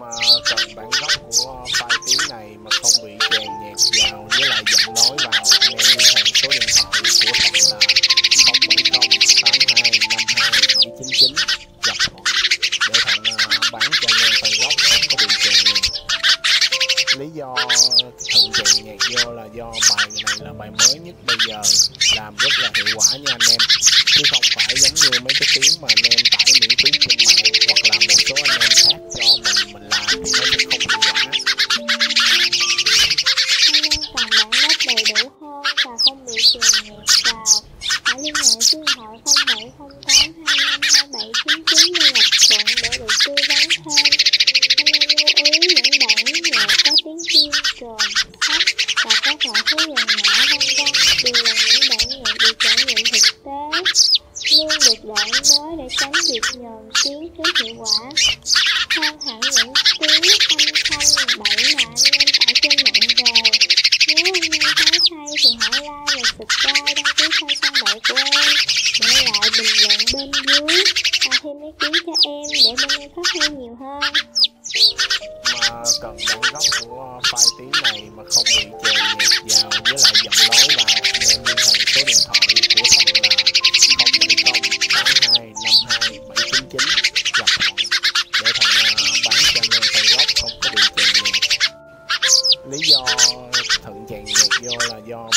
mà cần bản gốc của file tiếng này mà không bị chèn nhạc vào, với lại giọng nói vào, anh em liên hệ số điện thoại của thuận là 070 82 52 799 gặp thuận để thuận à, bán cho anh em file gốc, không có bị chèn nhạc lý do thuận chèn nhạc vô là do bài này là bài mới nhất bây giờ, làm rất là hiệu quả nha anh em. Chứ không phải giống như mấy cái tiếng mà anh em tải miễn phí trên mạng số điện thoại 0708 25 2799 để Ngọc Thuận để được tư vấn thêm. Anh em lưu ý những bản nhạc có tiếng chim, trồn, sắt và các loại thứ gần nhỏ vân vân đều là những bản nhạc được trải nghiệm thực tế, luôn được đổi mới để tránh việc nhờn tiếng kém hiệu quả. Hơn hẳn những tiếng âm thanh bậy mà anh em tải trên mạng về. Nếu anh em thấy hay thì hãy like và subscribe đăng ký kênh mẹ của em. Để lại bình luận bên dưới và thêm ý kiến cho em để bên em phát huy nhiều hơn. mà cần đóng góp của file tiếng này mà không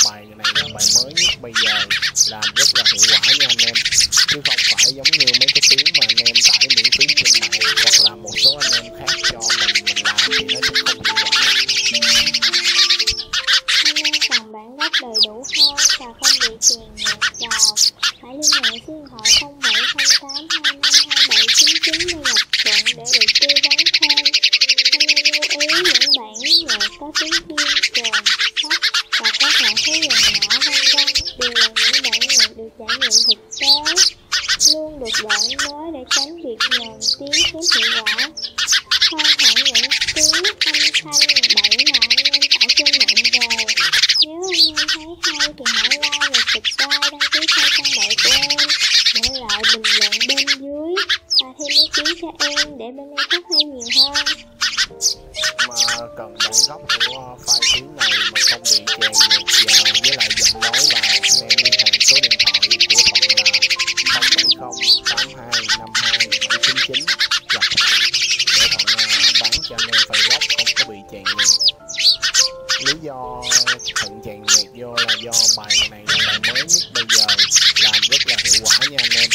bài này là bài mới nhất bây giờ làm rất là hiệu quả nha anh em. Chứ không phải giống như mấy cái tiếng mà anh em tải miễn phí trên mạng hoặc là một số anh em khác cho mình mình làm thì nó sẽ không hiệu quả. Anh bản gốc đầy đủ hơn. Và không bị chèn ngược vào, hãy liên hệ số điện thoại 0708 25 2799 để gặp Thuận để được tư vấn thêm. Anh em lưu ý những bản nhạc có tiếng chiên, trồn, sắt và các loại thứ gần nhỏ vân vân đều là những bản nhạc được trải nghiệm thực tế, đoạn mới để tránh việc nhờn tiếng kém hiệu quả. Hơn hẳn những tiếng, âm thanh bậy mà anh em tải trên mạng về. Nếu anh em thấy hay thì hãy like và subscribe đăng ký kênh trang bậy của em. Để lại bình luận bên dưới và thêm ý kiến cho em để bên em phát huy nhiều hơn. mà cần bản gốc của ờ, file tiếng này mà không bị chèn nhạc vào ờ, với lại giọng nói và em liên hệ số điện sự tràn nhiệt vô là do bài này là bài mới nhất bây giờ, làm rất là hiệu quả nha anh em.